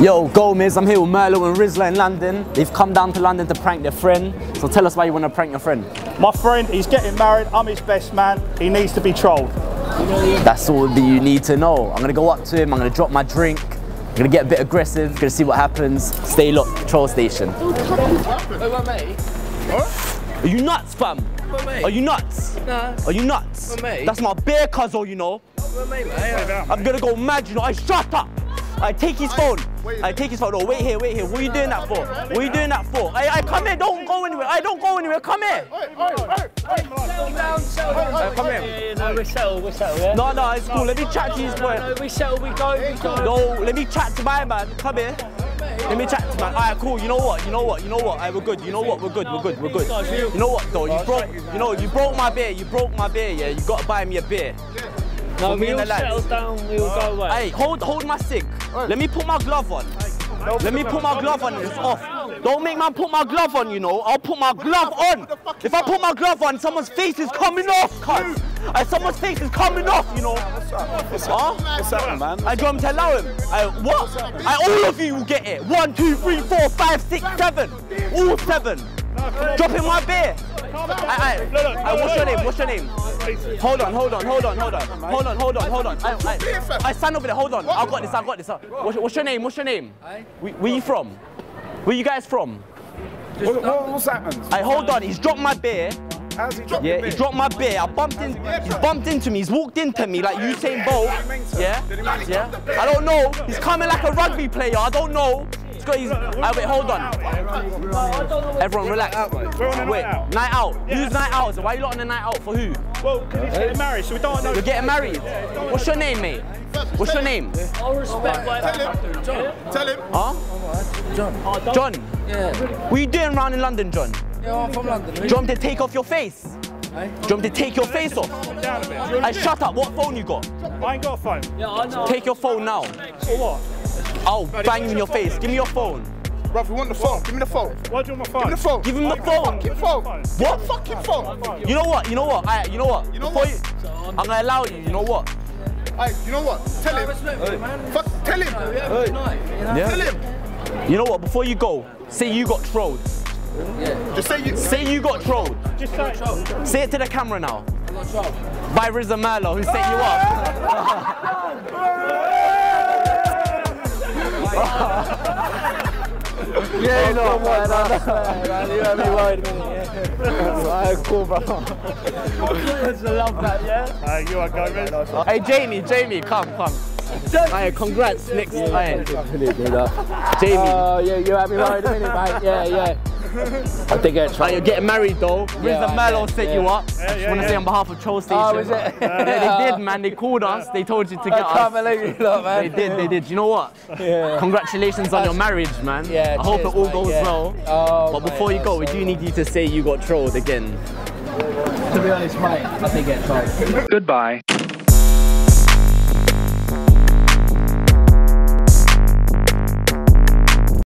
Yo, Gomez, I'm here with Merlo and Rizla in London. They've come down to London to prank their friend. So tell us why you want to prank your friend. My friend, he's getting married. I'm his best man. He needs to be trolled. That's all that you need to know. I'm gonna go up to him, I'm gonna drop my drink, I'm gonna get a bit aggressive, gonna see what happens. Stay locked, Troll station. Wait, what, mate? Are you nuts, fam? What, mate? Are you nuts? Nah. Are you nuts? Well, mate. That's my beer cousin, you know. What, mate, mate? I'm gonna go mad, you know. I shut up. I take his phone. I take his phone. No, wait here, wait here. What are you doing that for? What are you doing that for? I, I come here. Don't go anywhere. I don't go anywhere. Come here. Come here. no, we're settled, we're settled, yeah? No, no, it's cool. Let me chat to his boy. No, we settle, we go, we go. No, let me chat to my man. Come here. Let me chat to my man. Alright, cool. You know what? You know what? You know what? Alright, we're good. You know what? We're good. We're good. We're good. You know what though? You broke. You know, you broke my beer. You broke my beer. Yeah, you got to buy me a beer. No, For me we and all the lads. down, we all go away. Hey, hold, hold my cig. Let me put my glove on. Let me put my glove on. It's off. Don't make man put my glove on. You know, I'll put my glove on. If I put my glove on, someone's face is coming off. Cuz. Uh, someone's face is coming off. You know. Huh? What's up man? I do you want to allow him? I, what? I, all of you will get it. One, two, three, four, five, six, seven. All seven. Dropping my beer. I, I, I, what's your name? What's your name? Hold on, hold on, hold on, hold on, hold on, hold on, hold on. I, I, I stand over there. Hold on. I got this. I got this. What's, what's your name? What's your name? Where, where you from? Where you guys from? What, what, what's happened? I hold on. He's dropped my beer. How's he dropped Yeah, he dropped my beer. I bumped in. He's bumped into me. He's walked into me like Usain Bolt. Yeah, yeah. I don't know. He's coming like a rugby player. I don't know. He's got. He's. Ah, wait, hold on. Everyone, relax. We're on a Wait, night out. Who's night out? So why you lot on the night out for who? Well, because he's getting married, so we don't know. You're getting married. What's your name, mate? What's your name? I'll respect whatever. John. Tell him. Huh? John. John. Yeah. What are you doing around in London, John? Yeah, I'm from London. Do you want to take off your face? Do you want me to take your face off? Down a bit. I shut up. What phone you got? I ain't got a phone. Yeah, I know. Take your phone now. Or what? I'll bang you in your face. Give me your phone. Bruv, we want the phone. Give me the phone. Why do you want my Give me the phone. Give him the phone. Fucking phone. What? Fucking phone. You know what? You know what? Alright, you know what? You know Before what? You, I'm gonna allow you. You know what? Hey, you know what? Tell him. Fuck, tell him. Tell him. You know what? Before you go, say you got trolled. Yeah. Just say you. Say you got trolled. Just say it. Say it to the camera now. I got trolled. By Rizza Merlo, who set you up. Yeah, no, man, no, no, man, you had me worried a minute, yeah. Alright, cool, bro. love that, yeah? Uh, you are going, Gomez. Hey Jamie, Jamie, come, come. Hey, congrats, next time. Jamie. Oh, yeah, you had me worried a minute, mate. Yeah, yeah. I think get Hey, trouble. you're getting married though. Rizza Yeah, Merlo yeah, set yeah. you up. I just yeah, want to yeah. say on behalf of Troll oh, Station. Oh, is it? Yeah, they did, man. They called us. They told you to get I can't us. believe you, lot, man. They did, they did. You know what? Yeah. Congratulations on your marriage, man. Yeah, I hope cheers, it all mate, goes yeah. well. Oh, But mate, before you that's go, we do need you to say you got trolled again. To be honest, mate, I think get trouble. Goodbye.